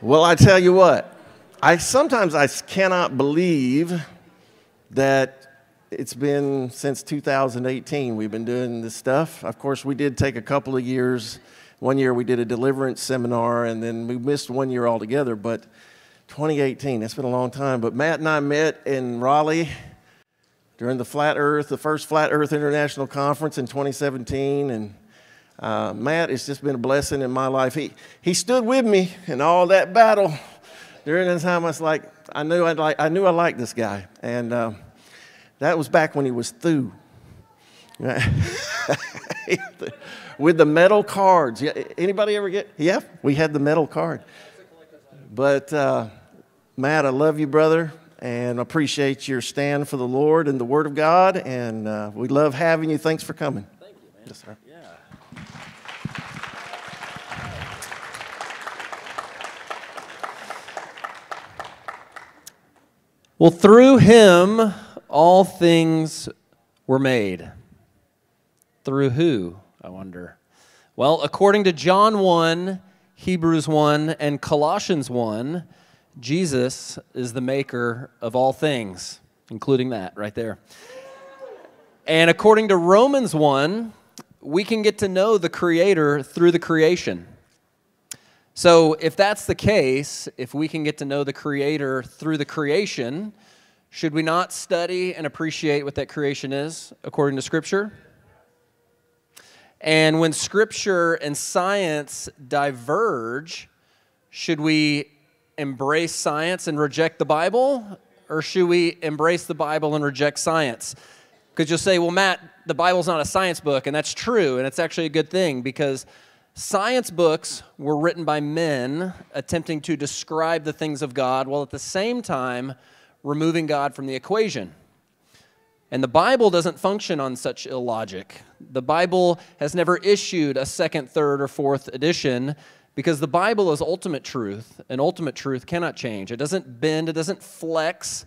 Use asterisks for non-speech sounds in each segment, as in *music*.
Well, I tell you what, I sometimes I cannot believe that it's been since 2018 we've been doing this stuff. Of course, we did take a couple of years. One year we did a deliverance seminar, and then we missed one year altogether. But 2018, that's been a long time. But Matt and I met in Raleigh during the Flat Earth, the first Flat Earth International Conference in 2017, and uh, Matt has just been a blessing in my life. He, he stood with me in all that battle. During that time, I was like, I knew, I'd like, I knew I liked this guy. And uh, that was back when he was through. *laughs* with the metal cards. Anybody ever get? Yeah, we had the metal card. But uh, Matt, I love you, brother, and appreciate your stand for the Lord and the Word of God. And uh, we love having you. Thanks for coming. Thank you, man. Yes, sir. Well, through him, all things were made. Through who, I wonder? Well, according to John 1, Hebrews 1, and Colossians 1, Jesus is the maker of all things, including that right there. And according to Romans 1, we can get to know the Creator through the creation. So, if that's the case, if we can get to know the Creator through the creation, should we not study and appreciate what that creation is according to Scripture? And when Scripture and science diverge, should we embrace science and reject the Bible? Or should we embrace the Bible and reject science? Because you'll say, well, Matt, the Bible's not a science book, and that's true, and it's actually a good thing because Science books were written by men attempting to describe the things of God while at the same time removing God from the equation. And the Bible doesn't function on such illogic. The Bible has never issued a second, third, or fourth edition because the Bible is ultimate truth, and ultimate truth cannot change. It doesn't bend, it doesn't flex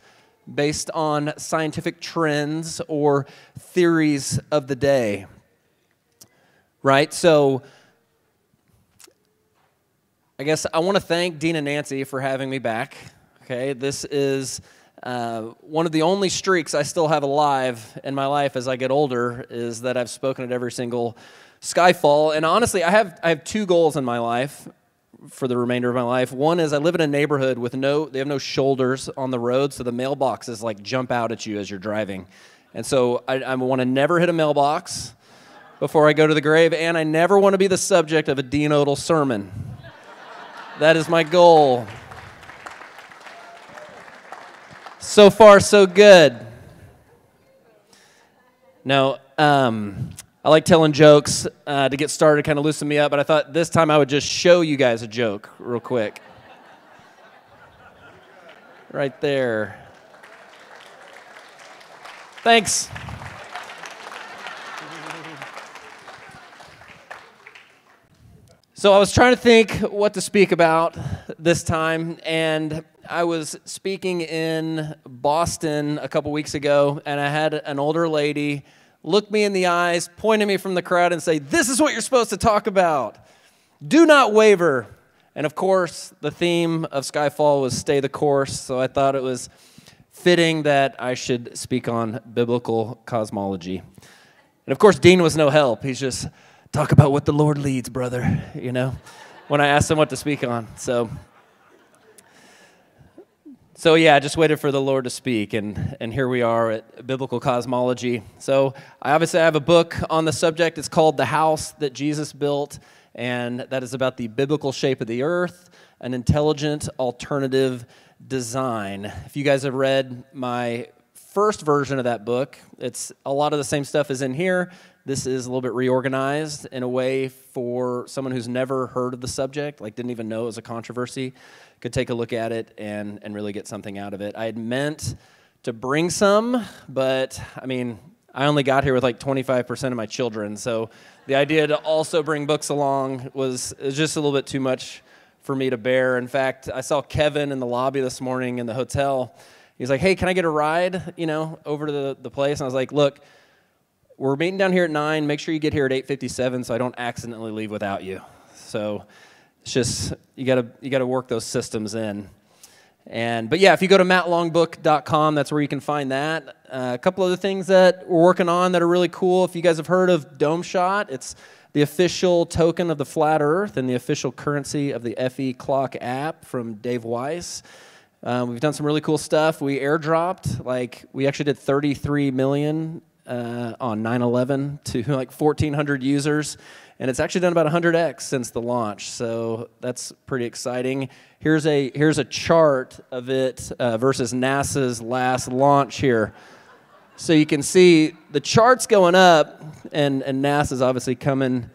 based on scientific trends or theories of the day. Right? So, I guess I want to thank Dean and Nancy for having me back. Okay, this is uh, one of the only streaks I still have alive in my life as I get older is that I've spoken at every single Skyfall. And honestly, I have I have two goals in my life for the remainder of my life. One is I live in a neighborhood with no they have no shoulders on the road, so the mailboxes like jump out at you as you're driving. And so I, I want to never hit a mailbox before I go to the grave, and I never want to be the subject of a Dean Odle sermon. That is my goal. So far, so good. Now, um, I like telling jokes uh, to get started, kind of loosen me up, but I thought this time I would just show you guys a joke real quick. Right there. Thanks. So I was trying to think what to speak about this time, and I was speaking in Boston a couple weeks ago, and I had an older lady look me in the eyes, point at me from the crowd, and say, This is what you're supposed to talk about. Do not waver. And of course, the theme of Skyfall was stay the course, so I thought it was fitting that I should speak on biblical cosmology. And of course, Dean was no help. He's just, talk about what the Lord leads, brother, you know, when I asked them what to speak on. So, so yeah, I just waited for the Lord to speak, and, and here we are at Biblical Cosmology. So, I obviously I have a book on the subject. It's called The House That Jesus Built, and that is about the biblical shape of the earth, an intelligent alternative design. If you guys have read my first version of that book, it's a lot of the same stuff is in here. This is a little bit reorganized in a way for someone who's never heard of the subject, like didn't even know it was a controversy, could take a look at it and, and really get something out of it. I had meant to bring some, but I mean, I only got here with like 25% of my children, so the idea to also bring books along was, was just a little bit too much for me to bear. In fact, I saw Kevin in the lobby this morning in the hotel. He's like, hey, can I get a ride, you know, over to the, the place? And I was like, look, we're meeting down here at 9. Make sure you get here at 8.57 so I don't accidentally leave without you. So it's just you got to you got to work those systems in. And but yeah, if you go to mattlongbook.com, that's where you can find that. Uh, a couple other things that we're working on that are really cool. If you guys have heard of Dome Shot, it's the official token of the flat Earth and the official currency of the FE Clock app from Dave Weiss. Um, we've done some really cool stuff. We airdropped, like, we actually did 33 million uh, on 9 11 to *laughs* like 1,400 users. And it's actually done about 100x since the launch. So that's pretty exciting. Here's a, here's a chart of it uh, versus NASA's last launch here. So you can see the chart's going up, and, and NASA's obviously coming,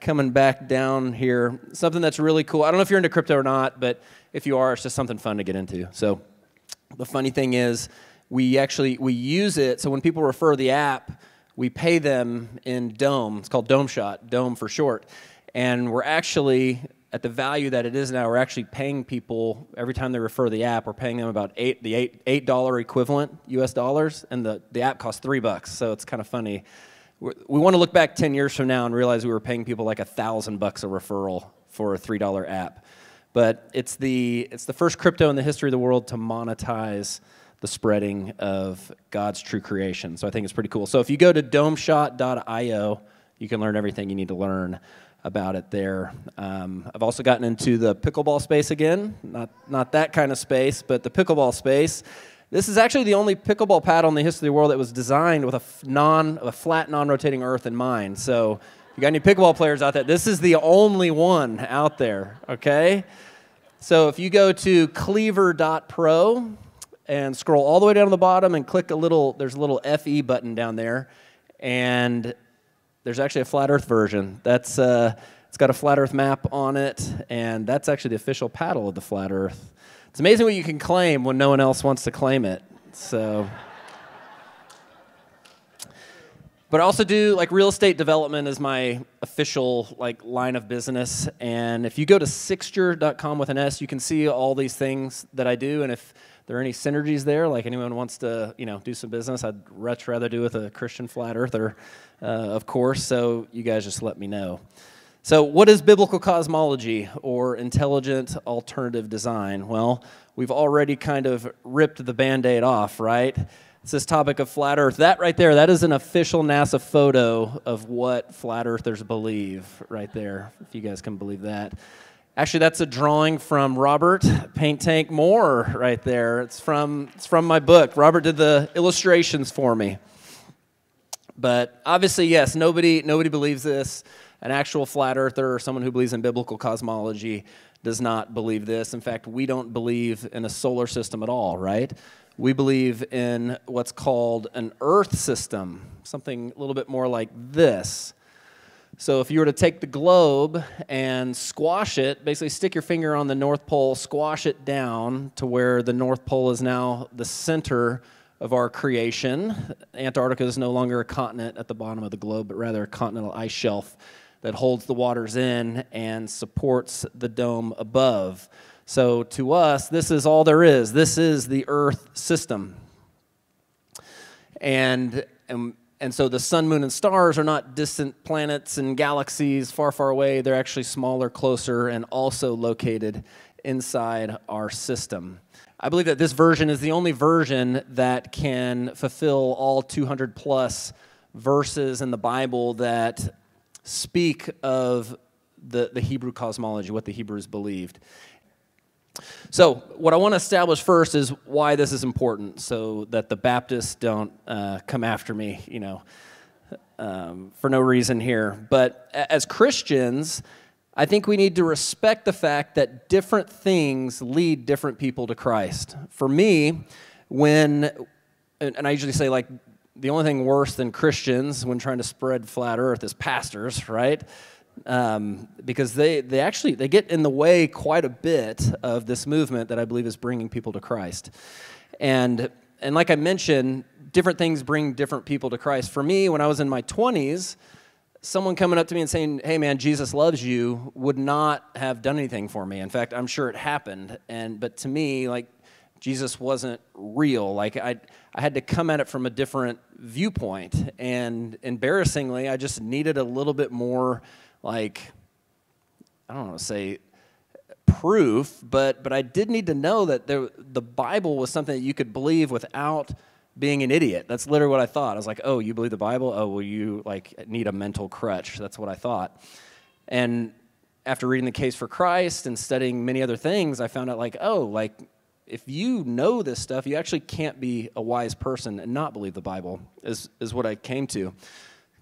coming back down here. Something that's really cool. I don't know if you're into crypto or not, but if you are, it's just something fun to get into. So the funny thing is, we actually we use it. So when people refer the app, we pay them in Dome. It's called Dome Shot, Dome for short, and we're actually at the value that it is now, we're actually paying people every time they refer the app. We're paying them about eight the eight eight dollar equivalent U.S. dollars, and the the app costs three bucks. So it's kind of funny. We're, we want to look back ten years from now and realize we were paying people like a thousand bucks a referral for a three dollar app. But it's the it's the first crypto in the history of the world to monetize the spreading of God's true creation. So I think it's pretty cool. So if you go to domeshot.io, you can learn everything you need to learn about it there. Um, I've also gotten into the pickleball space again, not, not that kind of space, but the pickleball space. This is actually the only pickleball paddle in the history of the world that was designed with a, non, a flat, non rotating earth in mind. So, if you got any pickleball players out there, this is the only one out there, okay? So, if you go to cleaver.pro and scroll all the way down to the bottom and click a little, there's a little FE button down there, and there's actually a flat Earth version. That's uh, it's got a flat Earth map on it, and that's actually the official paddle of the flat Earth. It's amazing what you can claim when no one else wants to claim it. So. but I also do like real estate development is my official like line of business. And if you go to sixture.com with an S, you can see all these things that I do. And if there any synergies there, like anyone wants to, you know, do some business, I'd much rather do with a Christian flat earther, uh, of course. So you guys just let me know. So, what is biblical cosmology or intelligent alternative design? Well, we've already kind of ripped the band aid off, right? It's this topic of flat Earth. That right there, that is an official NASA photo of what flat earthers believe, right there, if you guys can believe that. Actually, that's a drawing from Robert Paint Tank Moore right there. It's from, it's from my book. Robert did the illustrations for me. But obviously, yes, nobody, nobody believes this. An actual flat earther or someone who believes in biblical cosmology does not believe this. In fact, we don't believe in a solar system at all, right? We believe in what's called an earth system, something a little bit more like this. So if you were to take the globe and squash it, basically stick your finger on the North Pole, squash it down to where the North Pole is now the center of our creation. Antarctica is no longer a continent at the bottom of the globe, but rather a continental ice shelf that holds the waters in and supports the dome above. So to us, this is all there is. This is the Earth system. And, and and so the sun, moon, and stars are not distant planets and galaxies far, far away. They're actually smaller, closer, and also located inside our system. I believe that this version is the only version that can fulfill all 200 plus verses in the Bible that speak of the, the Hebrew cosmology, what the Hebrews believed. So, what I want to establish first is why this is important so that the Baptists don't uh, come after me, you know, um, for no reason here. But as Christians, I think we need to respect the fact that different things lead different people to Christ. For me, when, and I usually say, like, the only thing worse than Christians when trying to spread flat earth is pastors, right? Um, because they, they actually they get in the way quite a bit of this movement that I believe is bringing people to Christ. And, and like I mentioned, different things bring different people to Christ. For me, when I was in my 20s, someone coming up to me and saying, Hey man, Jesus loves you, would not have done anything for me. In fact, I'm sure it happened. And, but to me, like, Jesus wasn't real. Like, I, I had to come at it from a different viewpoint. And embarrassingly, I just needed a little bit more like, I don't want to say, proof, but, but I did need to know that there, the Bible was something that you could believe without being an idiot. That's literally what I thought. I was like, oh, you believe the Bible? Oh, well, you like need a mental crutch. That's what I thought. And after reading the case for Christ and studying many other things, I found out like, oh, like if you know this stuff, you actually can't be a wise person and not believe the Bible, is, is what I came to.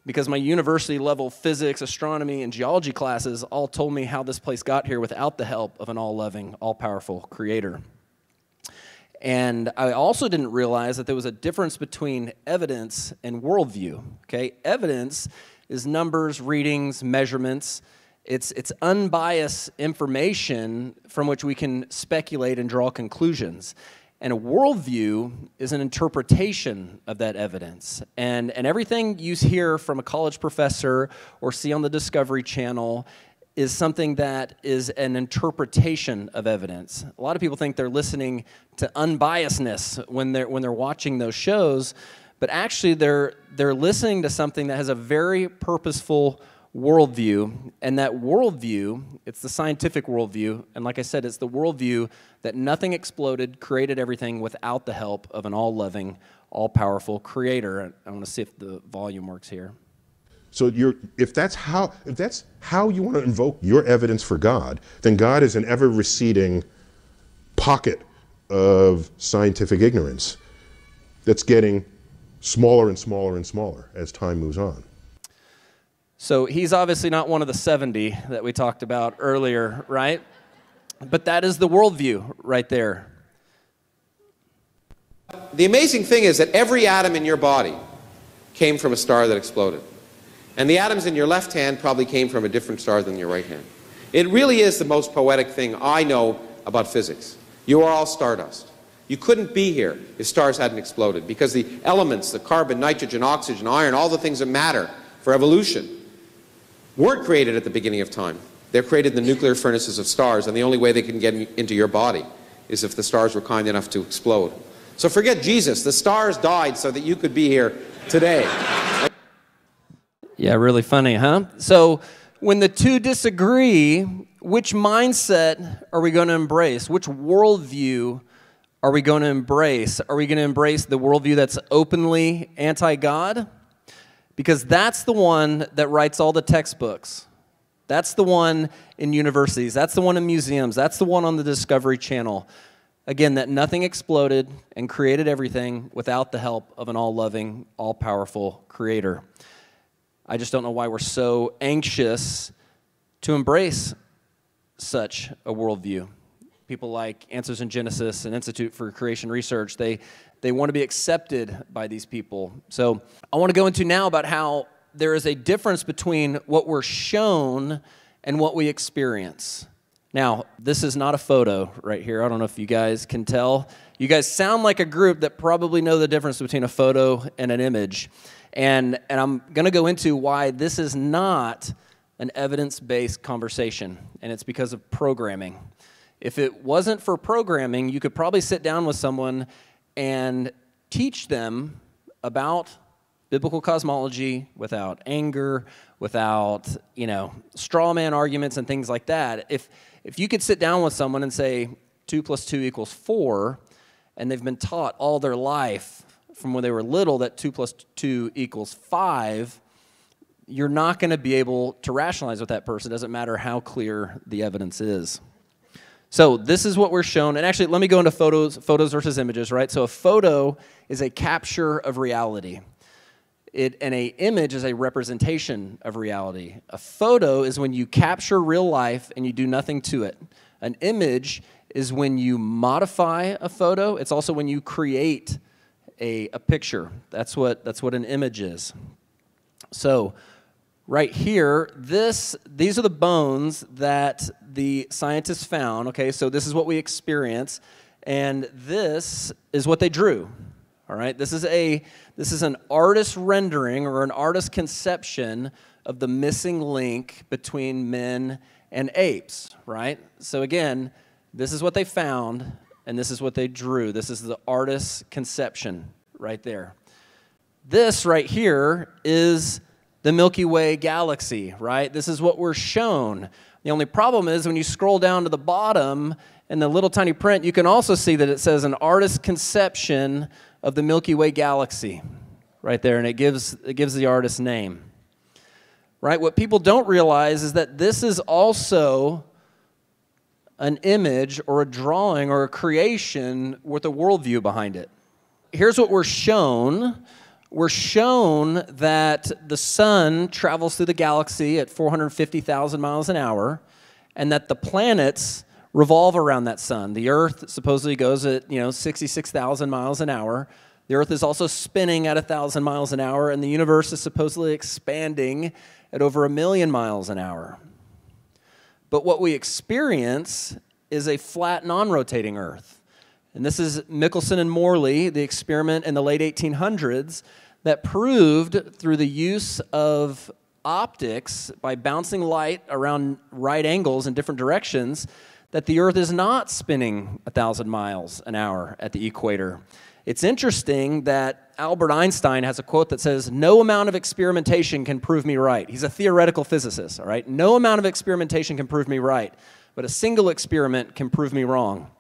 Because my university level physics, astronomy, and geology classes all told me how this place got here without the help of an all loving, all powerful creator. And I also didn't realize that there was a difference between evidence and worldview. Okay, evidence is numbers, readings, measurements. It's, it's unbiased information from which we can speculate and draw conclusions. And a worldview is an interpretation of that evidence. And, and everything you hear from a college professor or see on the Discovery Channel is something that is an interpretation of evidence. A lot of people think they're listening to unbiasedness when they're, when they're watching those shows, but actually they're, they're listening to something that has a very purposeful worldview. And that worldview, it's the scientific worldview. And like I said, it's the worldview that nothing exploded, created everything without the help of an all loving, all powerful creator. I want to see if the volume works here. So if that's how if that's how you want to invoke your evidence for God, then God is an ever receding pocket of scientific ignorance that's getting smaller and smaller and smaller as time moves on. So he's obviously not one of the 70 that we talked about earlier, right? But that is the worldview right there. The amazing thing is that every atom in your body came from a star that exploded. And the atoms in your left hand probably came from a different star than your right hand. It really is the most poetic thing I know about physics. You are all stardust. You couldn't be here if stars hadn't exploded because the elements, the carbon, nitrogen, oxygen, iron, all the things that matter for evolution, weren't created at the beginning of time. They're created in the nuclear furnaces of stars, and the only way they can get into your body is if the stars were kind enough to explode. So forget Jesus. The stars died so that you could be here today. Yeah, really funny, huh? So when the two disagree, which mindset are we going to embrace? Which worldview are we going to embrace? Are we going to embrace the worldview that's openly anti God? Because that's the one that writes all the textbooks. That's the one in universities. That's the one in museums. That's the one on the Discovery Channel. Again, that nothing exploded and created everything without the help of an all loving, all powerful creator. I just don't know why we're so anxious to embrace such a worldview. People like Answers in Genesis and Institute for Creation Research, they, they want to be accepted by these people. So I want to go into now about how there is a difference between what we're shown and what we experience. Now, this is not a photo right here. I don't know if you guys can tell. You guys sound like a group that probably know the difference between a photo and an image. And, and I'm going to go into why this is not an evidence based conversation, and it's because of programming. If it wasn't for programming, you could probably sit down with someone and teach them about biblical cosmology without anger, without, you know, straw man arguments and things like that. If, if you could sit down with someone and say 2 plus 2 equals 4, and they've been taught all their life from when they were little that 2 plus 2 equals 5, you're not going to be able to rationalize with that person. It doesn't matter how clear the evidence is. So this is what we're shown. And actually, let me go into photos, photos versus images, right? So a photo is a capture of reality. It, and a image is a representation of reality. A photo is when you capture real life and you do nothing to it. An image is when you modify a photo. It's also when you create a, a picture. That's what, that's what an image is. So, right here, this, these are the bones that the scientists found. Okay, so this is what we experience, and this is what they drew. All right, this is a this is an artist rendering or an artist conception of the missing link between men and apes. Right. So again, this is what they found and this is what they drew. This is the artist's conception right there. This right here is the Milky Way galaxy, right? This is what we're shown. The only problem is when you scroll down to the bottom in the little tiny print, you can also see that it says an artist's conception of the Milky Way galaxy right there, and it gives, it gives the artist's name. Right? What people don't realize is that this is also an image or a drawing or a creation with a worldview behind it. Here's what we're shown we're shown that the sun travels through the galaxy at 450,000 miles an hour and that the planets revolve around that sun. The earth supposedly goes at, you know, 66,000 miles an hour. The earth is also spinning at 1,000 miles an hour and the universe is supposedly expanding at over a million miles an hour. But what we experience is a flat, non rotating Earth. And this is Michelson and Morley, the experiment in the late 1800s that proved through the use of optics by bouncing light around right angles in different directions that the Earth is not spinning 1,000 miles an hour at the equator. It's interesting that Albert Einstein has a quote that says, No amount of experimentation can prove me right. He's a theoretical physicist, all right? No amount of experimentation can prove me right, but a single experiment can prove me wrong.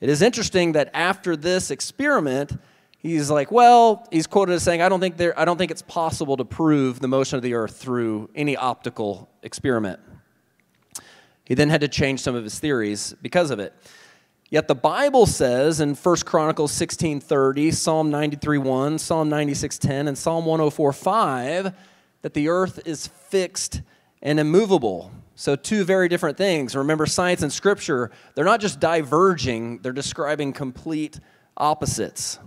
It is interesting that after this experiment, he's like, well, he's quoted as saying, I don't think there, I don't think it's possible to prove the motion of the earth through any optical experiment. He then had to change some of his theories because of it. Yet the Bible says in 1 Chronicles 16:30, Psalm 93:1, Psalm 96:10, and Psalm 104:5 that the earth is fixed and immovable. So two very different things. Remember science and scripture, they're not just diverging, they're describing complete opposites.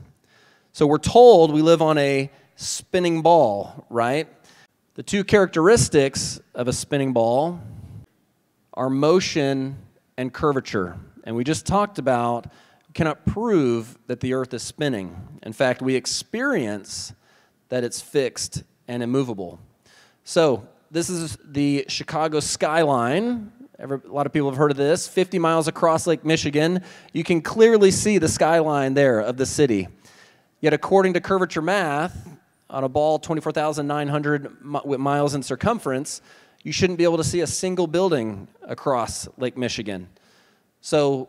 So we're told we live on a spinning ball, right? The two characteristics of a spinning ball are motion and curvature. And we just talked about cannot prove that the earth is spinning. In fact, we experience that it's fixed and immovable. So, this is the Chicago skyline. Every, a lot of people have heard of this. 50 miles across Lake Michigan. You can clearly see the skyline there of the city. Yet, according to curvature math, on a ball 24,900 miles in circumference, you shouldn't be able to see a single building across Lake Michigan. So,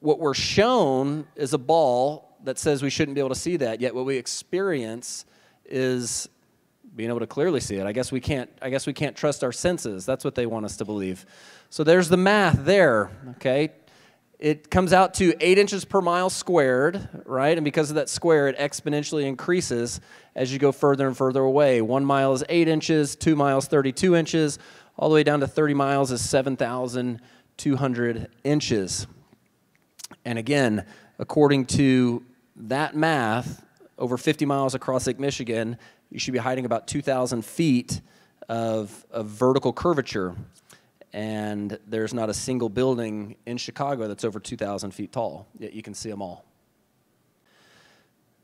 what we're shown is a ball that says we shouldn't be able to see that, yet what we experience is being able to clearly see it. I guess we can't I guess we can't trust our senses. That's what they want us to believe. So there's the math there, okay? It comes out to eight inches per mile squared, right? And because of that square, it exponentially increases as you go further and further away. One mile is eight inches, two miles, 32 inches, all the way down to 30 miles is 7,200 inches. And again, according to that math, over 50 miles across Lake Michigan, you should be hiding about 2,000 feet of, of vertical curvature. And there's not a single building in Chicago that's over 2,000 feet tall, yet you can see them all.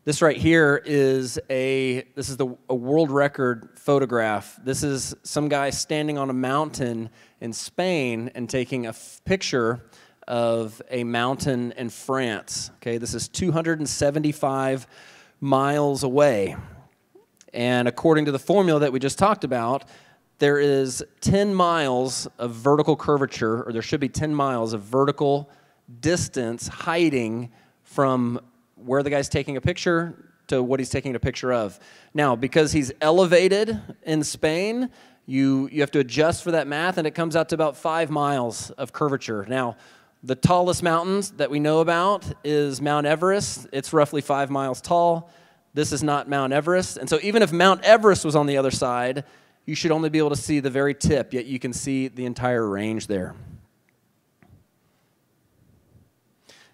This right here is a this is the a world record photograph. This is some guy standing on a mountain in Spain and taking a picture of a mountain in France. Okay, this is 275 miles away. And according to the formula that we just talked about, there is 10 miles of vertical curvature, or there should be 10 miles of vertical distance hiding from where the guy's taking a picture to what he's taking a picture of. Now, because he's elevated in Spain, you, you have to adjust for that math, and it comes out to about five miles of curvature. Now, the tallest mountains that we know about is Mount Everest. It's roughly five miles tall. This is not Mount Everest. And so, even if Mount Everest was on the other side, you should only be able to see the very tip, yet you can see the entire range there.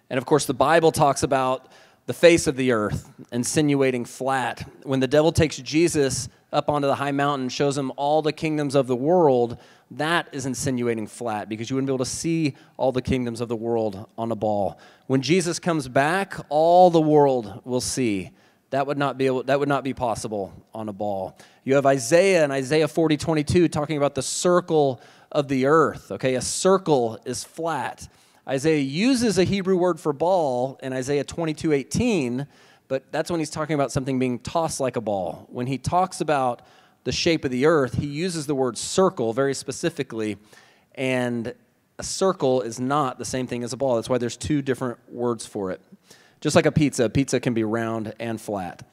And of course, the Bible talks about the face of the earth, insinuating flat. When the devil takes Jesus up onto the high mountain, shows him all the kingdoms of the world, that is insinuating flat because you wouldn't be able to see all the kingdoms of the world on a ball. When Jesus comes back, all the world will see. That would not be able, that would not be possible on a ball. You have Isaiah and Isaiah 40, 22 talking about the circle of the earth. Okay, a circle is flat. Isaiah uses a Hebrew word for ball in Isaiah 22 18, but that's when he's talking about something being tossed like a ball. When he talks about the shape of the earth, he uses the word circle very specifically. And a circle is not the same thing as a ball. That's why there's two different words for it. Just like a pizza, pizza can be round and flat.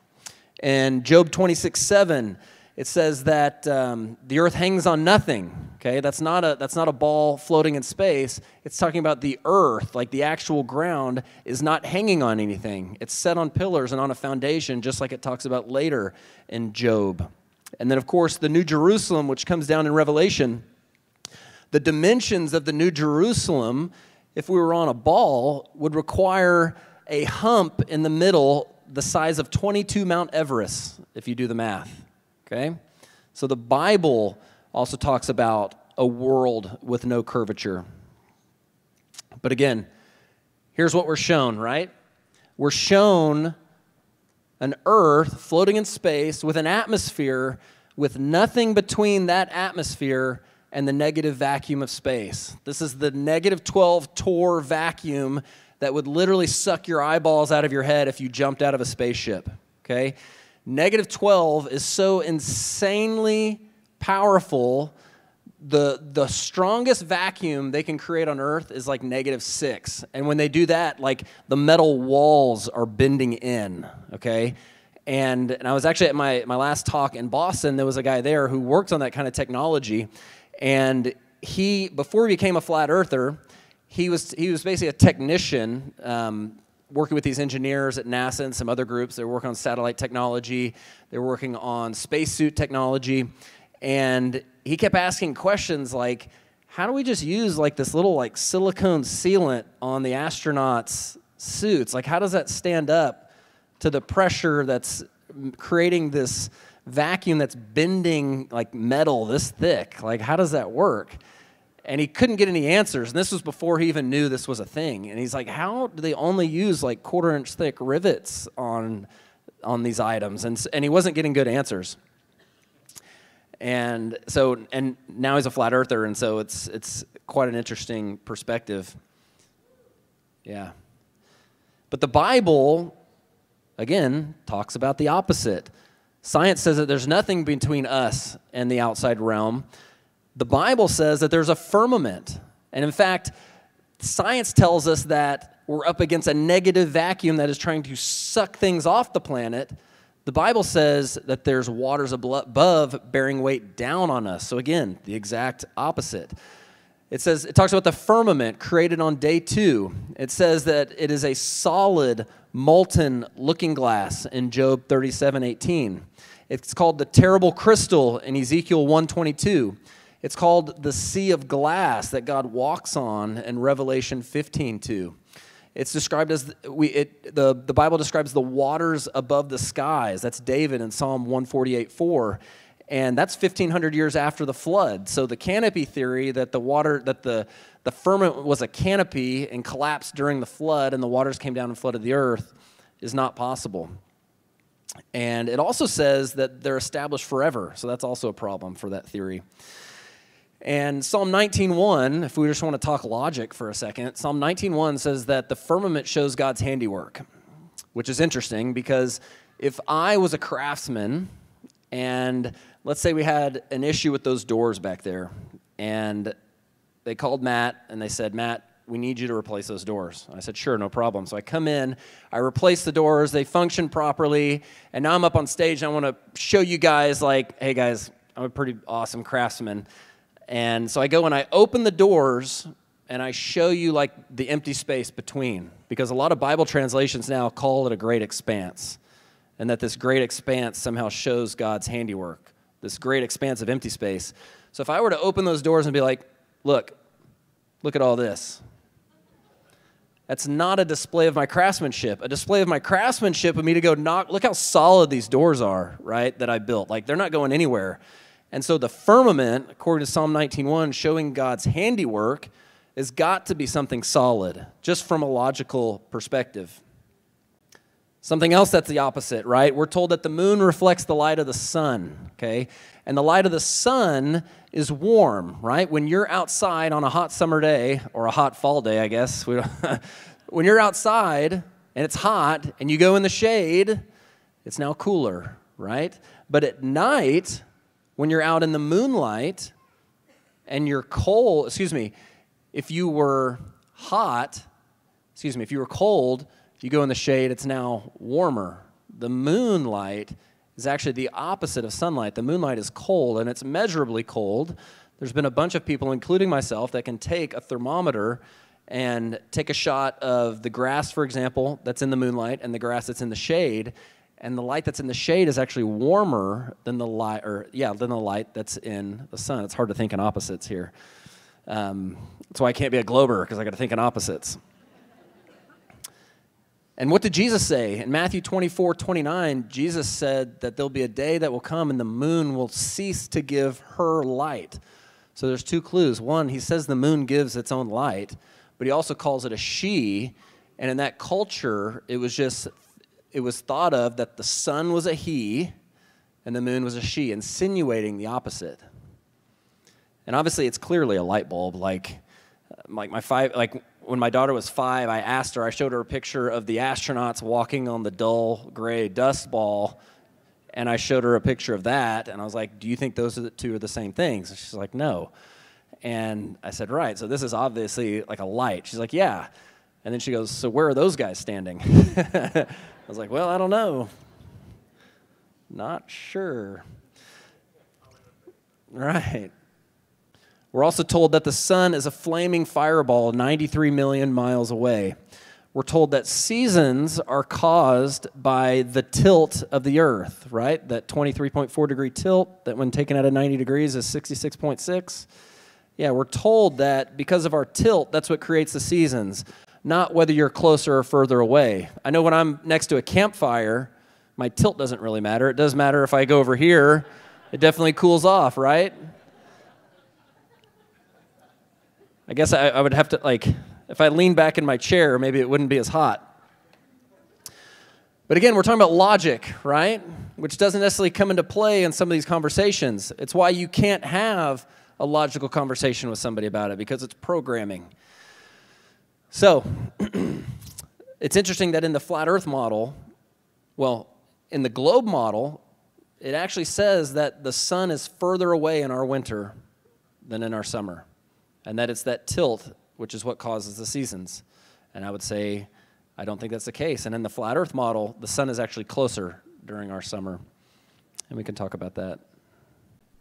And Job 26 7, it says that um, the earth hangs on nothing. Okay, that's not, a, that's not a ball floating in space. It's talking about the earth, like the actual ground, is not hanging on anything. It's set on pillars and on a foundation, just like it talks about later in Job. And then, of course, the New Jerusalem, which comes down in Revelation, the dimensions of the New Jerusalem, if we were on a ball, would require a hump in the middle the size of 22 Mount Everest, if you do the math. Okay? So the Bible also talks about a world with no curvature. But again, here's what we're shown, right? We're shown an earth floating in space with an atmosphere with nothing between that atmosphere and the negative vacuum of space. This is the negative 12 torr vacuum that would literally suck your eyeballs out of your head if you jumped out of a spaceship, okay? Negative 12 is so insanely powerful. The, the strongest vacuum they can create on Earth is like negative six. And when they do that, like the metal walls are bending in, okay? And, and I was actually at my, my last talk in Boston, there was a guy there who worked on that kind of technology. And he, before he became a flat earther, he was, he was basically a technician um, working with these engineers at NASA and some other groups. They were working on satellite technology, they were working on spacesuit technology. And he kept asking questions like, how do we just use like this little like silicone sealant on the astronauts' suits? Like, how does that stand up to the pressure that's creating this vacuum that's bending like metal this thick? Like, how does that work? And he couldn't get any answers. And this was before he even knew this was a thing. And he's like, how do they only use like quarter inch thick rivets on, on these items? And, and he wasn't getting good answers. And so, and now he's a flat earther. And so it's, it's quite an interesting perspective. Yeah. But the Bible, again, talks about the opposite. Science says that there's nothing between us and the outside realm. The Bible says that there's a firmament. And in fact, science tells us that we're up against a negative vacuum that is trying to suck things off the planet. The Bible says that there's waters above bearing weight down on us. So again, the exact opposite. It says it talks about the firmament created on day 2. It says that it is a solid molten looking glass in Job 37:18. It's called the terrible crystal in Ezekiel 122. It's called the sea of glass that God walks on in Revelation 15:2. It's described as we it, the the Bible describes the waters above the skies. That's David in Psalm 148 4. And that's 1500 years after the flood. So the canopy theory that the water that the the firmament was a canopy and collapsed during the flood and the waters came down and flooded the earth is not possible. And it also says that they're established forever. So that's also a problem for that theory. And Psalm 19:1, if we just want to talk logic for a second, Psalm 19:1 says that the firmament shows God's handiwork, which is interesting because if I was a craftsman and let's say we had an issue with those doors back there and they called Matt and they said, "Matt, we need you to replace those doors. And I said, sure, no problem. So I come in, I replace the doors, they function properly, and now I'm up on stage and I want to show you guys, like, hey guys, I'm a pretty awesome craftsman. And so I go and I open the doors and I show you like the empty space between, because a lot of Bible translations now call it a great expanse, and that this great expanse somehow shows God's handiwork, this great expanse of empty space. So if I were to open those doors and be like, look, look at all this, that's not a display of my craftsmanship. A display of my craftsmanship would be to go knock, look how solid these doors are, right, that I built. Like they're not going anywhere. And so the firmament, according to Psalm 19:1, showing God's handiwork, has got to be something solid, just from a logical perspective. Something else that's the opposite, right? We're told that the moon reflects the light of the sun, okay? And the light of the sun is warm, right? When you're outside on a hot summer day, or a hot fall day, I guess, *laughs* when you're outside and it's hot and you go in the shade, it's now cooler, right? But at night, when you're out in the moonlight and you're cold, excuse me, if you were hot, excuse me, if you were cold, you go in the shade, it's now warmer. The moonlight is actually the opposite of sunlight. The moonlight is cold and it's measurably cold. There's been a bunch of people, including myself, that can take a thermometer and take a shot of the grass, for example, that's in the moonlight and the grass that's in the shade. And the light that's in the shade is actually warmer than the light, or yeah, than the light that's in the sun. It's hard to think in opposites here. Um, that's why I can't be a glober because I got to think in opposites. And what did Jesus say? In Matthew 24, 29, Jesus said that there'll be a day that will come and the moon will cease to give her light. So there's two clues. One, he says the moon gives its own light, but he also calls it a she. And in that culture, it was just, it was thought of that the sun was a he and the moon was a she, insinuating the opposite. And obviously, it's clearly a light bulb. Like, uh, like my five, like when my daughter was five, I asked her, I showed her a picture of the astronauts walking on the dull gray dust ball, and I showed her a picture of that, and I was like, Do you think those are the two are the same things? And she's like, No. And I said, Right, so this is obviously like a light. She's like, Yeah. And then she goes, So where are those guys standing? *laughs* I was like, Well, I don't know. Not sure. Right. We're also told that the sun is a flaming fireball 93 million miles away. We're told that seasons are caused by the tilt of the earth, right? That 23.4 degree tilt, that when taken out of 90 degrees is 66.6. Yeah, we're told that because of our tilt, that's what creates the seasons, not whether you're closer or further away. I know when I'm next to a campfire, my tilt doesn't really matter. It does matter if I go over here, it definitely cools off, right? I guess I, I would have to, like, if I lean back in my chair, maybe it wouldn't be as hot. But again, we're talking about logic, right? Which doesn't necessarily come into play in some of these conversations. It's why you can't have a logical conversation with somebody about it because it's programming. So, *clears throat* it's interesting that in the flat earth model, well, in the globe model, it actually says that the sun is further away in our winter than in our summer and that it's that tilt which is what causes the seasons. And I would say I don't think that's the case. And in the flat earth model, the sun is actually closer during our summer. And we can talk about that.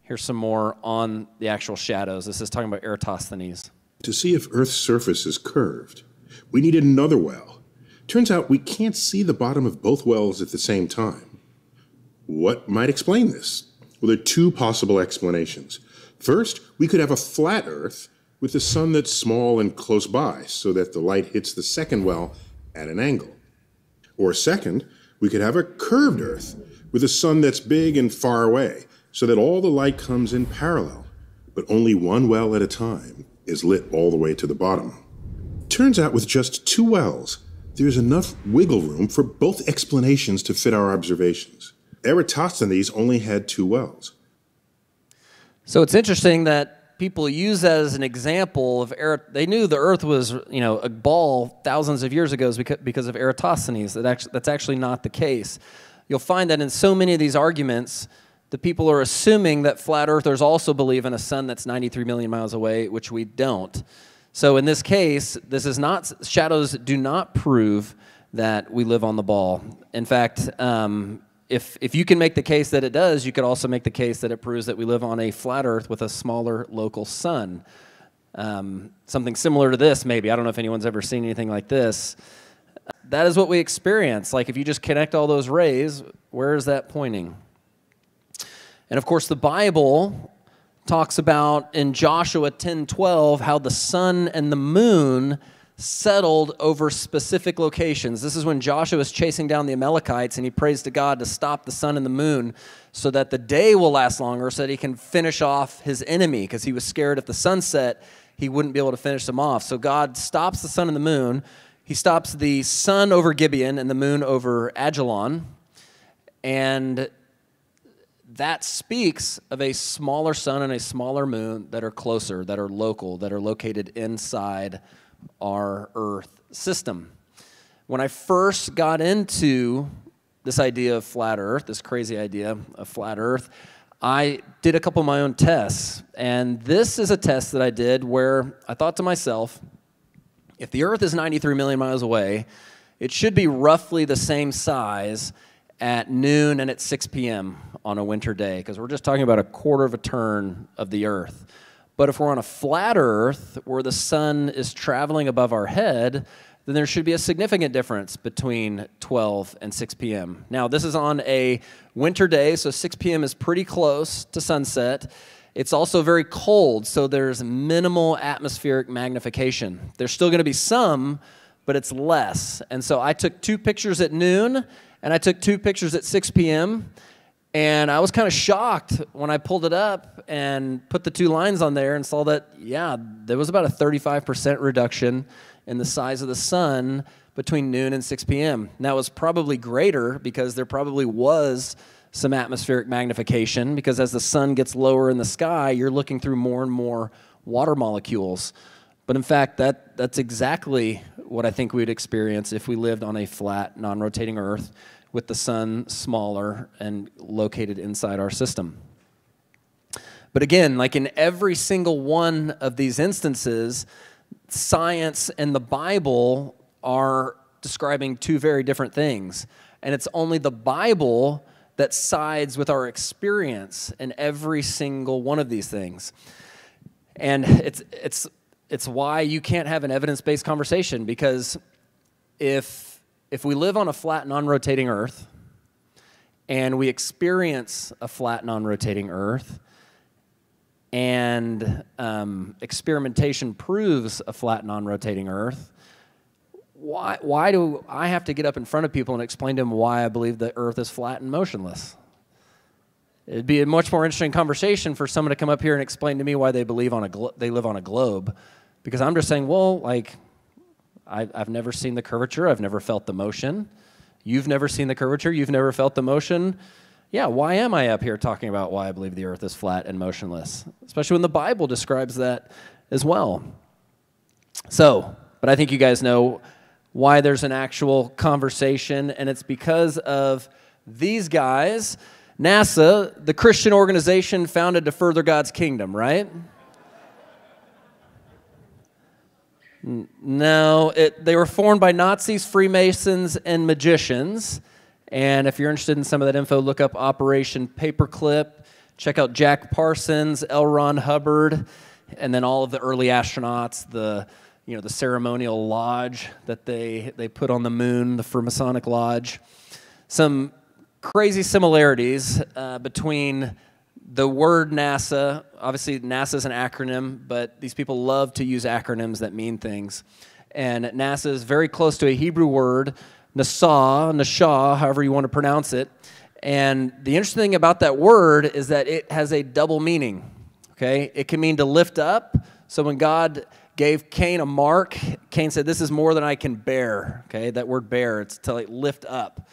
Here's some more on the actual shadows. This is talking about Eratosthenes. To see if Earth's surface is curved, we needed another well. Turns out we can't see the bottom of both wells at the same time. What might explain this? Well, there are two possible explanations. First, we could have a flat Earth with the sun that's small and close by so that the light hits the second well at an angle. Or second, we could have a curved Earth with a sun that's big and far away so that all the light comes in parallel, but only one well at a time is lit all the way to the bottom. Turns out with just two wells, there's enough wiggle room for both explanations to fit our observations. Eratosthenes only had two wells. So it's interesting that people use that as an example of they knew the earth was you know a ball thousands of years ago because, because of eratosthenes that actually, that's actually not the case you'll find that in so many of these arguments the people are assuming that flat earthers also believe in a sun that's 93 million miles away which we don't so in this case this is not shadows do not prove that we live on the ball in fact um, if, if you can make the case that it does, you could also make the case that it proves that we live on a flat Earth with a smaller local sun. Um, something similar to this, maybe. I don't know if anyone's ever seen anything like this. That is what we experience. Like if you just connect all those rays, where is that pointing? And of course, the Bible talks about in Joshua 10 12 how the sun and the moon settled over specific locations. This is when Joshua was chasing down the Amalekites and he prays to God to stop the sun and the moon so that the day will last longer so that he can finish off his enemy because he was scared if the sun set, he wouldn't be able to finish them off. So God stops the sun and the moon. He stops the sun over Gibeon and the moon over Ajalon. And that speaks of a smaller sun and a smaller moon that are closer, that are local, that are located inside our Earth system. When I first got into this idea of flat Earth, this crazy idea of flat Earth, I did a couple of my own tests. And this is a test that I did where I thought to myself, if the Earth is 93 million miles away, it should be roughly the same size at noon and at 6 p.m. on a winter day, because we're just talking about a quarter of a turn of the Earth. But if we're on a flat Earth where the sun is traveling above our head, then there should be a significant difference between 12 and 6 p.m. Now, this is on a winter day, so 6 p.m. is pretty close to sunset. It's also very cold, so there's minimal atmospheric magnification. There's still going to be some, but it's less. And so I took two pictures at noon and I took two pictures at 6 p.m. And I was kind of shocked when I pulled it up and put the two lines on there and saw that, yeah, there was about a 35% reduction in the size of the sun between noon and 6 p.m. Now, it was probably greater because there probably was some atmospheric magnification because as the sun gets lower in the sky, you're looking through more and more water molecules. But in fact, that, that's exactly what I think we'd experience if we lived on a flat, non rotating Earth with the sun smaller and located inside our system. But again, like in every single one of these instances, science and the Bible are describing two very different things. And it's only the Bible that sides with our experience in every single one of these things. And it's, it's, it's why you can't have an evidence based conversation because if, if we live on a flat, non rotating earth and we experience a flat, non rotating earth, and um, experimentation proves a flat, non rotating Earth, why, why do I have to get up in front of people and explain to them why I believe the Earth is flat and motionless? It'd be a much more interesting conversation for someone to come up here and explain to me why they believe on a they live on a globe, because I'm just saying, well, like, I've never seen the curvature, I've never felt the motion. You've never seen the curvature, you've never felt the motion yeah, why am I up here talking about why I believe the earth is flat and motionless? Especially when the Bible describes that as well. So, but I think you guys know why there's an actual conversation, and it's because of these guys. NASA, the Christian organization founded to further God's kingdom, right? No, it, they were formed by Nazis, Freemasons, and magicians. And if you're interested in some of that info, look up Operation Paperclip. Check out Jack Parsons, L. Ron Hubbard, and then all of the early astronauts, the you know the ceremonial lodge that they they put on the moon, the Freemasonic Lodge. Some crazy similarities uh, between the word NASA. Obviously, NASA is an acronym, but these people love to use acronyms that mean things. And NASA is very close to a Hebrew word Nasah, Nashah, however you want to pronounce it. And the interesting thing about that word is that it has a double meaning. Okay? It can mean to lift up. So when God gave Cain a mark, Cain said, This is more than I can bear. Okay? That word bear, it's to like lift up.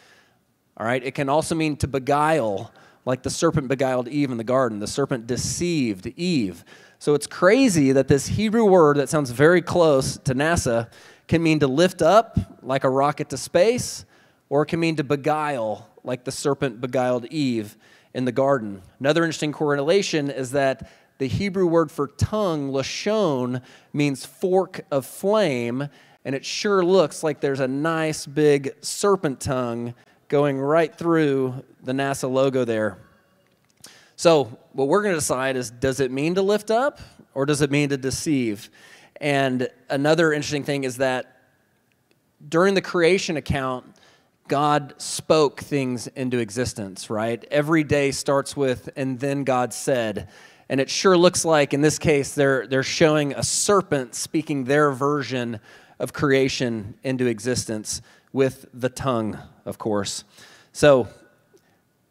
All right? It can also mean to beguile, like the serpent beguiled Eve in the garden. The serpent deceived Eve. So it's crazy that this Hebrew word that sounds very close to NASA can mean to lift up like a rocket to space, or it can mean to beguile like the serpent beguiled Eve in the garden. Another interesting correlation is that the Hebrew word for tongue, lashon, means fork of flame, and it sure looks like there's a nice big serpent tongue going right through the NASA logo there. So, what we're going to decide is does it mean to lift up or does it mean to deceive? And another interesting thing is that during the creation account, God spoke things into existence, right? Every day starts with, and then God said. And it sure looks like in this case, they're, they're showing a serpent speaking their version of creation into existence with the tongue, of course. So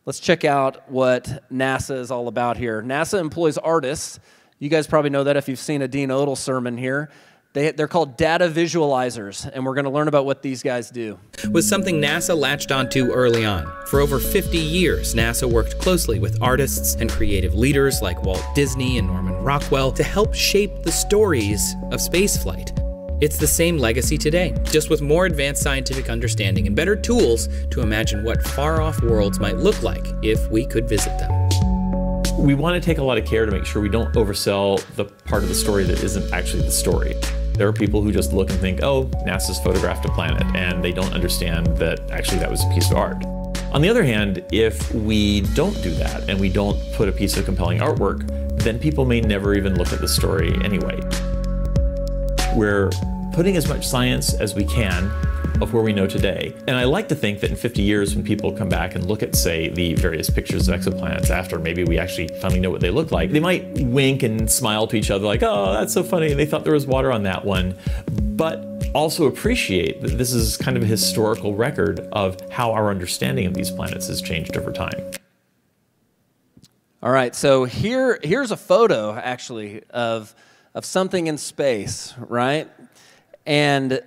let's check out what NASA is all about here. NASA employs artists you guys probably know that if you've seen a Dean Odle sermon here. They, they're called data visualizers, and we're going to learn about what these guys do. Was something NASA latched onto early on. For over 50 years, NASA worked closely with artists and creative leaders like Walt Disney and Norman Rockwell to help shape the stories of spaceflight. It's the same legacy today, just with more advanced scientific understanding and better tools to imagine what far off worlds might look like if we could visit them. we want to take a lot of care to make sure we don't oversell the part of the story that isn't actually the story. There are people who just look and think, oh, NASA's photographed a planet, and they don't understand that actually that was a piece of art. On the other hand, if we don't do that and we don't put a piece of compelling artwork, then people may never even look at the story anyway. We're putting as much science as we can of where we know today. And I like to think that in 50 years, when people come back and look at, say, the various pictures of exoplanets after maybe we actually finally know what they look like, they might wink and smile to each other like, oh, that's so funny. They thought there was water on that one. But also appreciate that this is kind of a historical record of how our understanding of these planets has changed over time. All right, so here, here's a photo actually of, of something in space, right? And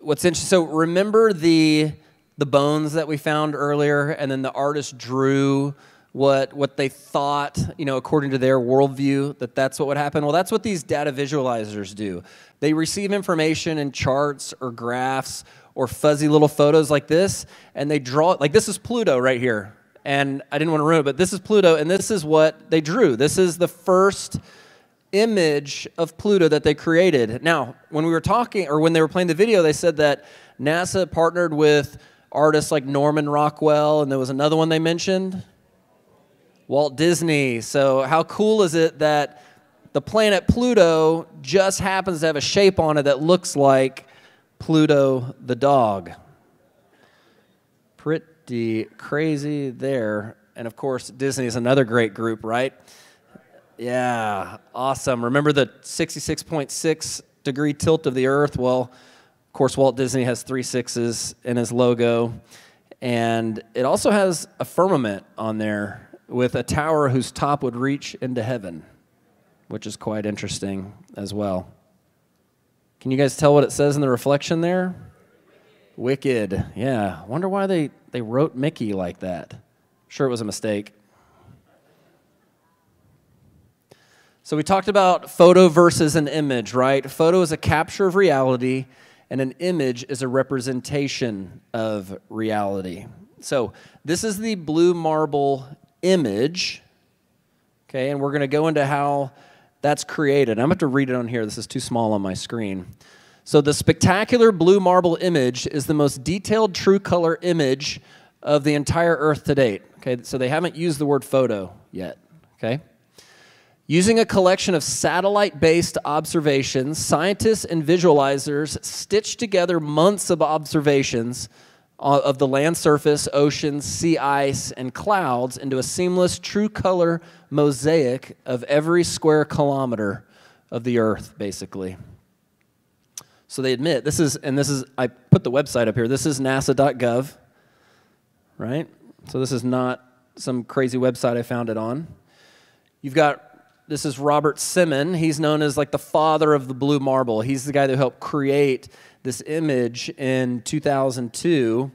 what's interesting, so remember the, the bones that we found earlier, and then the artist drew what, what they thought, you know, according to their worldview, that that's what would happen? Well, that's what these data visualizers do. They receive information in charts or graphs or fuzzy little photos like this, and they draw. Like this is Pluto right here. And I didn't want to ruin it, but this is Pluto, and this is what they drew. This is the first image of Pluto that they created. Now, when we were talking, or when they were playing the video, they said that NASA partnered with artists like Norman Rockwell, and there was another one they mentioned Walt Disney. So, how cool is it that the planet Pluto just happens to have a shape on it that looks like Pluto the dog? Pretty crazy there. And of course, Disney is another great group, right? Yeah, awesome. Remember the 66.6 degree tilt of the Earth? Well, of course, Walt Disney has three sixes in his logo. And it also has a firmament on there with a tower whose top would reach into heaven, which is quite interesting as well. Can you guys tell what it says in the reflection there? Wicked. Yeah. Wonder why they, they wrote Mickey like that. Sure, it was a mistake. So we talked about photo versus an image, right? Photo is a capture of reality, and an image is a representation of reality. So this is the blue marble image, okay, and we're going to go into how that's created. I'm going to have to read it on here. This is too small on my screen. So the spectacular blue marble image is the most detailed true color image of the entire Earth to date. Okay, so they haven't used the word photo yet. Okay. Using a collection of satellite based observations, scientists and visualizers stitched together months of observations of the land surface, oceans, sea ice, and clouds into a seamless, true color mosaic of every square kilometer of the earth, basically. So they admit this is, and this is, I put the website up here. This is nasa.gov, right? So this is not some crazy website I found it on. You've got this is Robert Simon. He's known as like the father of the blue marble. He's the guy that helped create this image in 2002.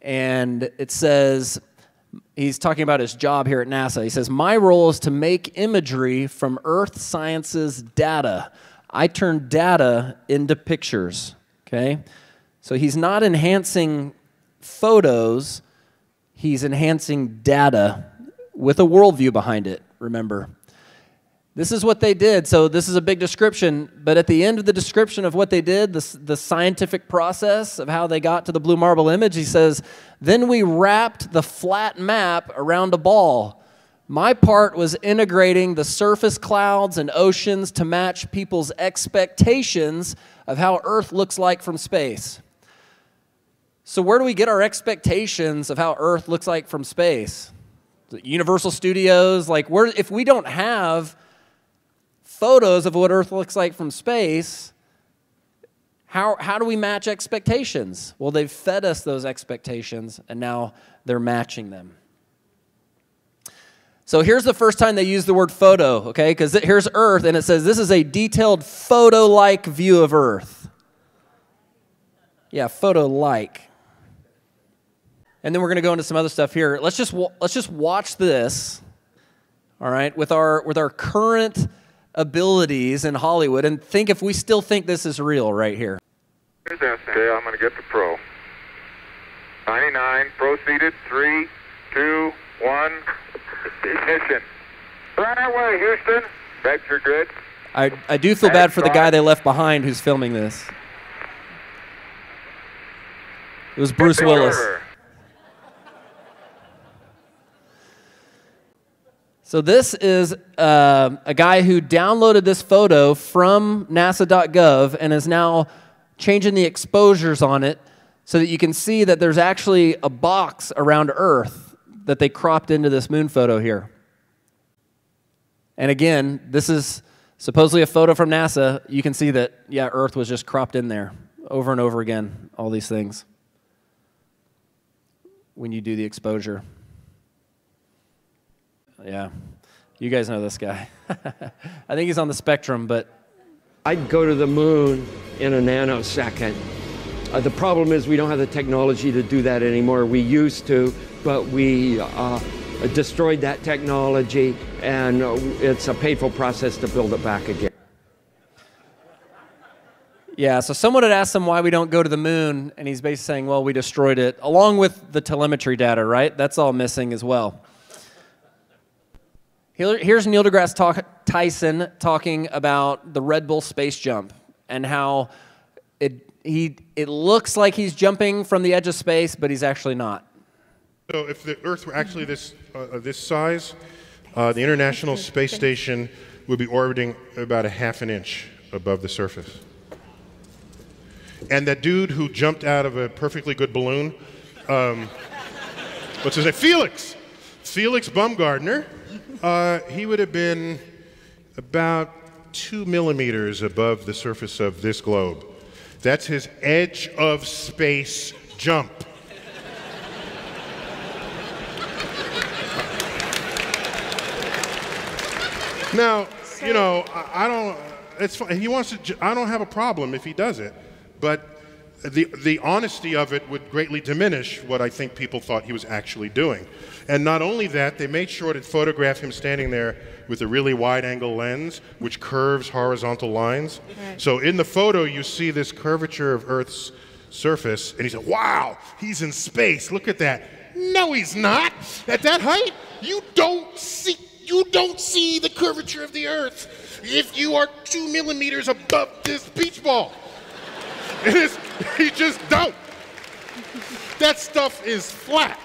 And it says, he's talking about his job here at NASA. He says, My role is to make imagery from Earth sciences data. I turn data into pictures. Okay? So he's not enhancing photos, he's enhancing data with a worldview behind it, remember. This is what they did. So, this is a big description, but at the end of the description of what they did, the, the scientific process of how they got to the blue marble image, he says, Then we wrapped the flat map around a ball. My part was integrating the surface clouds and oceans to match people's expectations of how Earth looks like from space. So, where do we get our expectations of how Earth looks like from space? Universal Studios, like, where, if we don't have photos of what Earth looks like from space, how, how do we match expectations? Well, they've fed us those expectations, and now they're matching them. So here's the first time they use the word photo, okay? Because here's Earth, and it says this is a detailed photo like view of Earth. Yeah, photo like. And then we're going to go into some other stuff here. Let's just, let's just watch this, all right, with our, with our current abilities in Hollywood and think if we still think this is real right here. Here's Okay, I'm going to get the pro. 99, proceeded, 3, 2, 1, ignition. Right away, Houston. Vector good. I, I do feel bad for the guy they left behind who's filming this. It was Bruce Good Willis. So this is um a guy who downloaded this photo from NASA.gov and is now changing the exposures on it so that you can see that there's actually a box around Earth that they cropped into this moon photo here. And again, this is supposedly a photo from NASA. You can see that, yeah, Earth was just cropped in there over and over again, all these things when you do the exposure. Yeah. You guys know this guy. *laughs* I think he's on the spectrum, but I'd go to the moon in a nanosecond. Uh, the problem is we don't have the technology to do that anymore. We used to, but we uh, destroyed that technology, and uh, it's a painful process to build it back again. yeah, so someone had asked him why we don't go to the moon, and he's basically saying, well, we destroyed it, along with the telemetry data, right? That's all missing as well. Here- Here's Neil deGrasse talk, Tyson talking about the Red Bull space jump and how it, he, it looks like he's jumping from the edge of space, but he's actually not. So if the Earth were actually this, uh, this size, uh, the International Space Station would be orbiting about a half an inch above the surface. And that dude who jumped out of a perfectly good balloon, um, *laughs* what's his name? Felix! Felix Baumgartner, uh, he would have been about two millimeters above the surface of this globe. That's his edge of space jump. Now, you know, I, I don't. It's fine. He wants to. I don't have a problem if he does it, but the the honesty of it would greatly diminish what I think people thought he was actually doing. And not only that, they made sure to photograph him standing there with a really wide-angle lens, which curves horizontal lines. So in the photo, you see this curvature of Earth's surface, and he said, "Wow, he's in space. Look at that." No, he's not. At that height, you don't see you don't see the curvature of the Earth if you are two millimeters above this beach ball. It is, you just don't. That stuff is flat.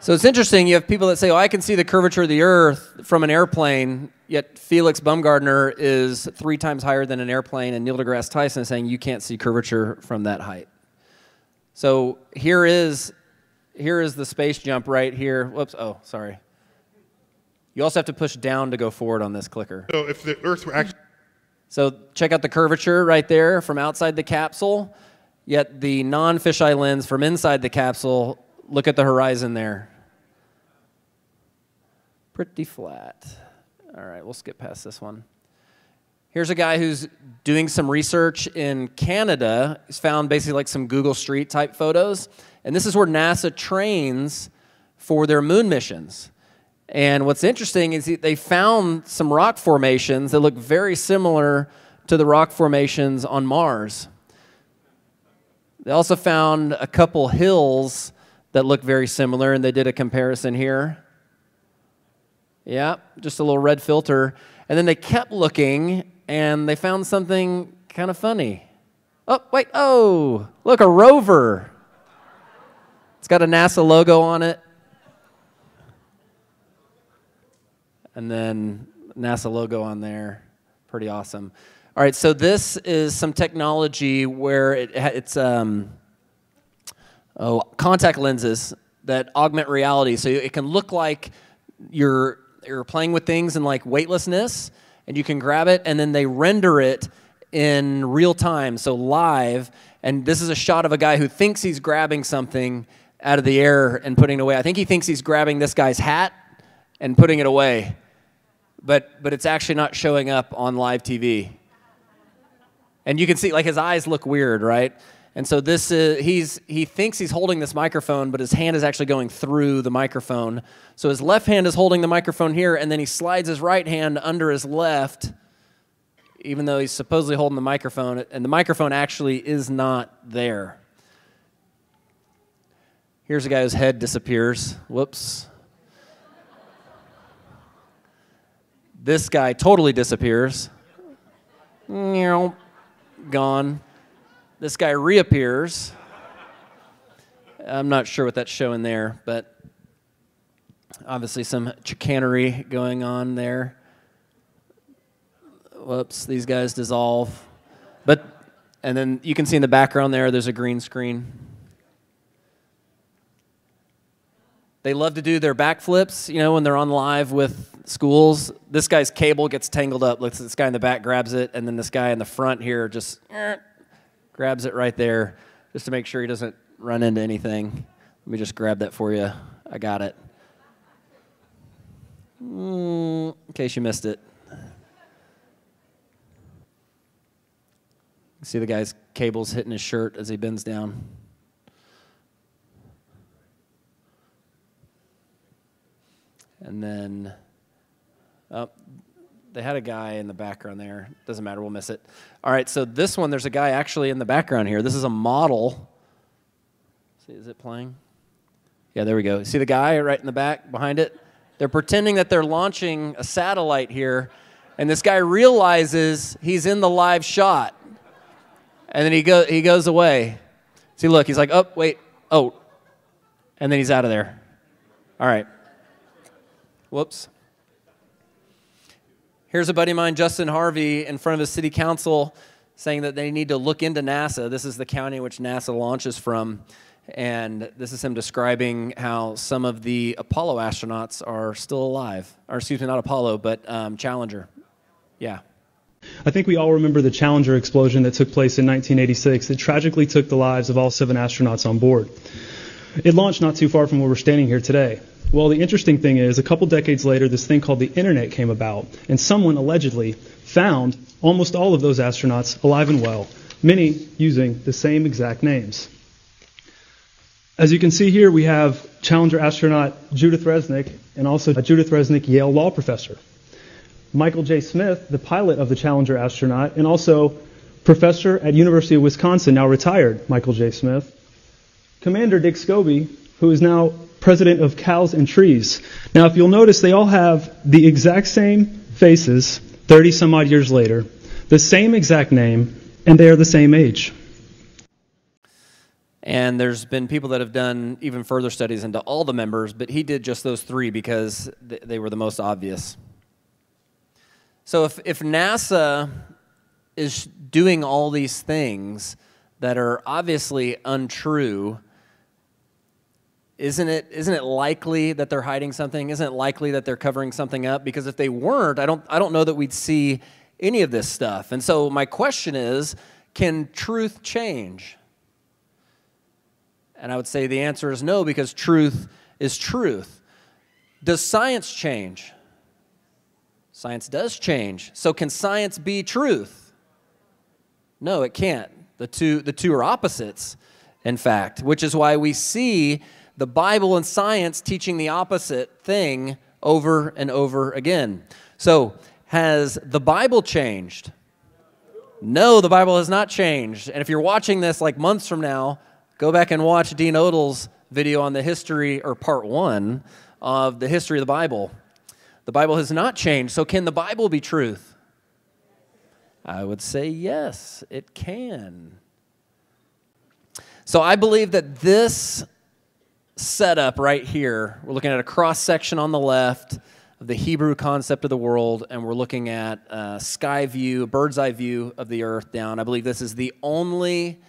So it's interesting. You have people that say, "Oh, I can see the curvature of the Earth from an airplane," yet Felix Baumgartner is three times higher than an airplane, and Neil deGrasse Tyson is saying you can't see curvature from that height. So here is here is the space jump right here. Whoops. Oh, sorry. You also have to push down to go forward on this clicker. So if the Earth were actually So check out the curvature right there from outside the capsule, yet the non fisheye lens from inside the capsule, look at the horizon there. Pretty flat. All right, we'll skip past this one. Here's a guy who's doing some research in Canada. He's found basically like some Google Street type photos. And this is where NASA trains for their moon missions. And what's interesting is they found some rock formations that look very similar to the rock formations on Mars. They also found a couple hills that look very similar, and they did a comparison here. Yeah, just a little red filter. And then they kept looking, and they found something kind of funny. Oh, wait, oh, look, a rover. It's got a NASA logo on it. And then NASA logo on there. Pretty awesome. All right, so this is some technology where it, it's um, oh, contact lenses that augment reality. So it can look like you're you're playing with things in like weightlessness, and you can grab it, and then they render it in real time, so live. And this is a shot of a guy who thinks he's grabbing something out of the air and putting it away. I think he thinks he's grabbing this guy's hat and putting it away, but but it's actually not showing up on live TV. And you can see like his eyes look weird, right? And so this is he's he thinks he's holding this microphone, but his hand is actually going through the microphone. So his left hand is holding the microphone here, and then he slides his right hand under his left, even though he's supposedly holding the microphone, and the microphone actually is not there. Here's a guy whose head disappears. Whoops. This guy totally disappears. Gone. This guy reappears. I'm not sure what that's showing there, but obviously some chicanery going on there. Whoops, these guys dissolve. But, and then you can see in the background there, there's a green screen. They love to do their backflips, you know, when they're on live with schools. This guy's cable gets tangled up. Looks this guy in the back grabs it, and then this guy in the front here just eh, grabs it right there, just to make sure he doesn't run into anything. Let me just grab that for you. I got it. Mm, in case you missed it. See the guy's cables hitting his shirt as he bends down. And then, oh, they had a guy in the background there. Doesn't matter, we'll miss it. All right, so this one, there's a guy actually in the background here. This is a model. See, is it playing? Yeah, there we go. See the guy right in the back behind it? They're pretending that they're launching a satellite here, and this guy realizes he's in the live shot. And then he, go, he goes away. See, look, he's like, oh, wait, oh. And then he's out of there. All right. Whoops. Here's a buddy of mine, Justin Harvey, in front of his city council saying that they need to look into NASA. This is the county in which NASA launches from. And this is him describing how some of the Apollo astronauts are still alive. Or, excuse me, not Apollo, but um, Challenger. Yeah. I think we all remember the Challenger explosion that took place in 1986. It tragically took the lives of all seven astronauts on board. It launched not too far from where we're standing here today. Well, the interesting thing is, a couple decades later, this thing called the Internet came about, and someone allegedly found almost all of those astronauts alive and well, many using the same exact names. As you can see here, we have Challenger astronaut Judith Resnik and also a Judith Resnik Yale law professor. Michael J. Smith, the pilot of the Challenger astronaut, and also professor at University of Wisconsin, now retired Michael J. Smith. Commander Dick Scobie, who is now president of Cows and Trees. Now, if you'll notice, they all have the exact same faces 30 some odd years later, the same exact name, and they are the same age. And there's been people that have done even further studies into all the members, but he did just those three because they were the most obvious. So if, if NASA is doing all these things that are obviously untrue, isn't it, isn't it likely that they're hiding something? Isn't it likely that they're covering something up? Because if they weren't, I don't, I don't know that we'd see any of this stuff. And so my question is can truth change? And I would say the answer is no, because truth is truth. Does science change? Science does change. So can science be truth? No, it can't. The two, the two are opposites, in fact, which is why we see the Bible and science teaching the opposite thing over and over again. So, has the Bible changed? No, the Bible has not changed. And if you're watching this like months from now, go back and watch Dean Odle's video on the history, or part one, of the history of the Bible. The Bible has not changed. So, can the Bible be truth? I would say yes, it can. So, I believe that this setup right here, we're looking at a cross section on the left of the Hebrew concept of the world, and we're looking at a sky view, a bird's eye view of the earth down. I believe this is the only,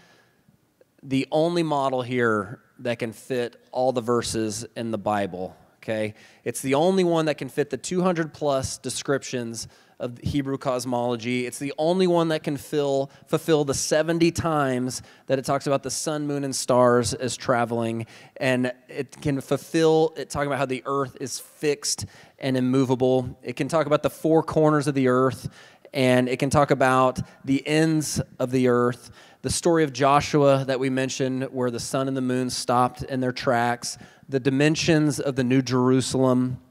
the only model here that can fit all the verses in the Bible. Okay, it's the only one that can fit the 200 plus descriptions of Hebrew cosmology. It's the only one that can fill, fulfill the 70 times that it talks about the sun, moon, and stars as traveling. And it can fulfill it talking about how the earth is fixed and immovable. It can talk about the four corners of the earth, and it can talk about the ends of the earth. The story of Joshua that we mentioned, where the sun and the moon stopped in their tracks, the dimensions of the New Jerusalem,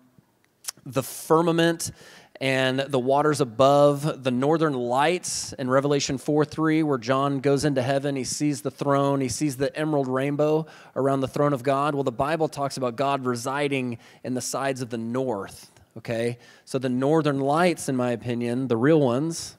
the firmament and the waters above, the northern lights in Revelation 4 3, where John goes into heaven, he sees the throne, he sees the emerald rainbow around the throne of God. Well, the Bible talks about God residing in the sides of the north, Okay? So the northern lights, in my opinion, the real ones,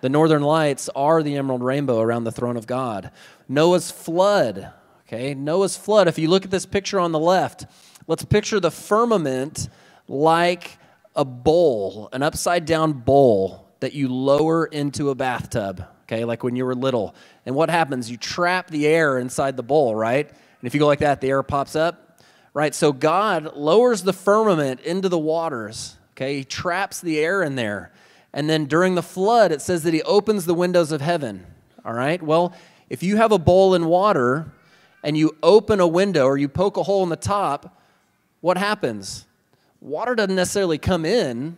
the northern lights are the emerald rainbow around the throne of God. Noah's flood, okay? Noah's flood. If you look at this picture on the left, let's picture the firmament like a bowl, an upside down bowl that you lower into a bathtub, okay? Like when you were little. And what happens? You trap the air inside the bowl, right? And if you go like that, the air pops up, right? So God lowers the firmament into the waters, okay? He traps the air in there. And then during the flood, it says that he opens the windows of heaven. All right? Well, if you have a bowl in water and you open a window or you poke a hole in the top, what happens? Water doesn't necessarily come in,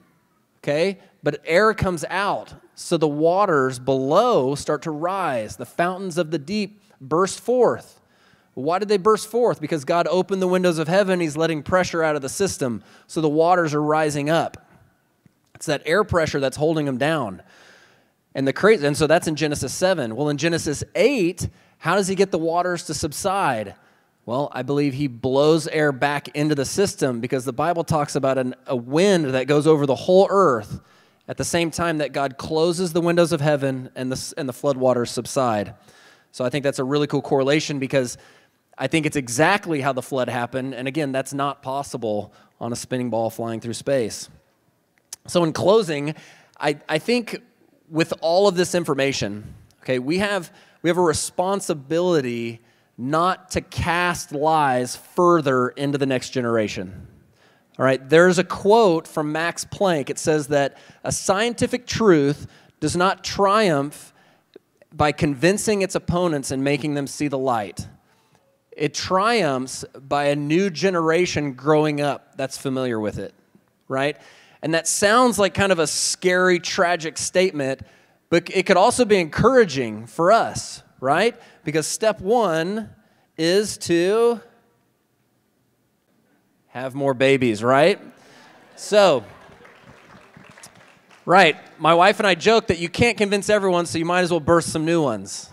okay? But air comes out. So the waters below start to rise. The fountains of the deep burst forth. Why did they burst forth? Because God opened the windows of heaven. He's letting pressure out of the system. So the waters are rising up. It's that air pressure that's holding them down. And the crazy, and so that's in Genesis 7. Well, in Genesis 8, how does he get the waters to subside? Well, I believe he blows air back into the system because the Bible talks about an, a wind that goes over the whole earth at the same time that God closes the windows of heaven and the, and the floodwaters subside. So I think that's a really cool correlation because I think it's exactly how the flood happened. And again, that's not possible on a spinning ball flying through space. So, in closing, I, I think with all of this information, okay, we have, we have a responsibility not to cast lies further into the next generation. All right, there's a quote from Max Planck. It says that a scientific truth does not triumph by convincing its opponents and making them see the light. It triumphs by a new generation growing up that's familiar with it, right? And that sounds like kind of a scary, tragic statement, but it could also be encouraging for us, right? Because step one is to have more babies, right? So, right, my wife and I joke that you can't convince everyone, so you might as well burst some new ones.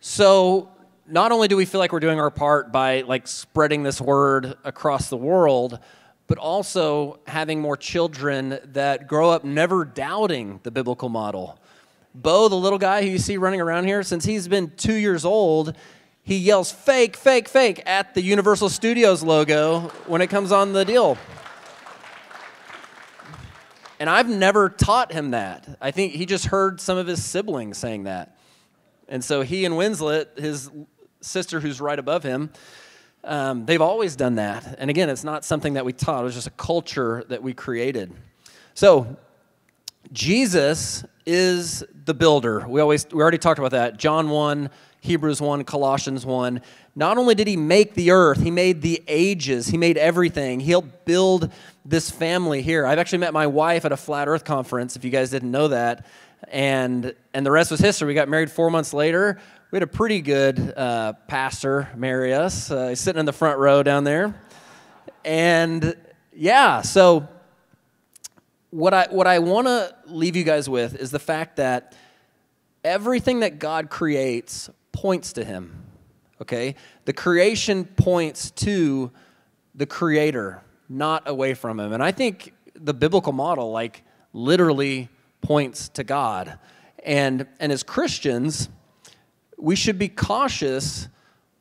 So, not only do we feel like we're doing our part by like spreading this word across the world, but also having more children that grow up never doubting the biblical model. Bo, the little guy who you see running around here, since he's been two years old, he yells fake, fake, fake at the Universal Studios logo when it comes on the deal. And I've never taught him that. I think he just heard some of his siblings saying that. And so he and Winslet, his sister who's right above him, um, they've always done that. And again, it's not something that we taught, it was just a culture that we created. So, Jesus is the builder. We always we already talked about that. John 1, Hebrews 1, Colossians 1. Not only did he make the earth, he made the ages, he made everything. He'll build this family here. I've actually met my wife at a flat earth conference if you guys didn't know that. And and the rest was history. We got married 4 months later we had a pretty good uh, pastor marry us. Uh, he's sitting in the front row down there. And yeah, so what I, what I want to leave you guys with is the fact that everything that God creates points to Him. Okay? The creation points to the Creator, not away from Him. And I think the biblical model, like, literally points to God. And, and as Christians, we should be cautious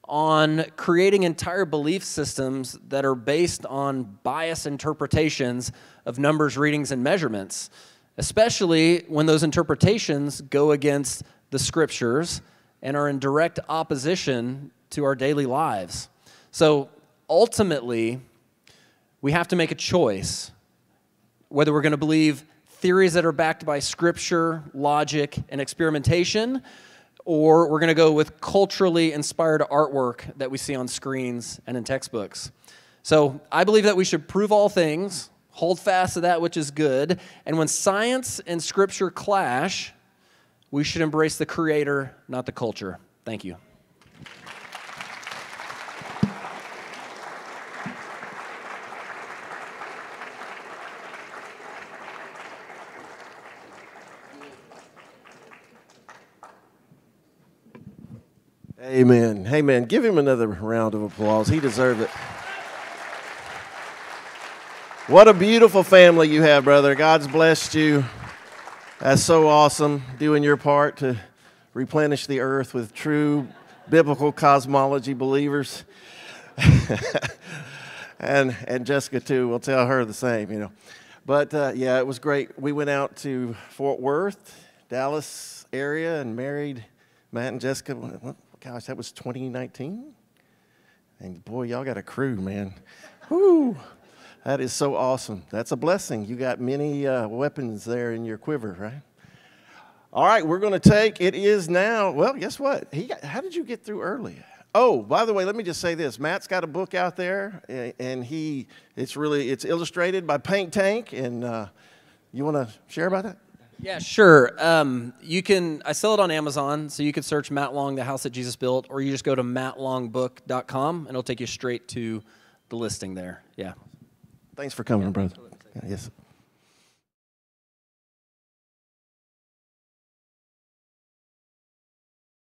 on creating entire belief systems that are based on bias interpretations of numbers, readings, and measurements, especially when those interpretations go against the scriptures and are in direct opposition to our daily lives. So ultimately, we have to make a choice whether we're going to believe theories that are backed by scripture, logic, and experimentation or we're going to go with culturally inspired artwork that we see on screens and in textbooks. So I believe that we should prove all things, hold fast to that which is good, and when science and scripture clash, we should embrace the creator, not the culture. Thank you. Amen. Amen. Give him another round of applause. He deserves it. What a beautiful family you have, brother. God's blessed you. That's so awesome, doing your part to replenish the earth with true biblical cosmology believers. *laughs* and, and Jessica, too, will tell her the same, you know. But uh, yeah, it was great. We went out to Fort Worth, Dallas area, and married Matt and Jessica. Gosh, that was 2019. And boy, y'all got a crew, man. *laughs* Whoo! That is so awesome. That's a blessing. You got many uh, weapons there in your quiver, right? All right, we're going to take. It is now. Well, guess what? He got, how did you get through early? Oh, by the way, let me just say this. Matt's got a book out there, and he it's really it's illustrated by Paint Tank. And uh, you want to share about that? Yeah, sure. Um, you can. I sell it on Amazon, so you can search Matt Long, the house that Jesus built, or you just go to mattlongbook.com, and it'll take you straight to the listing there. Yeah. Thanks for coming, yeah, brother. Yes.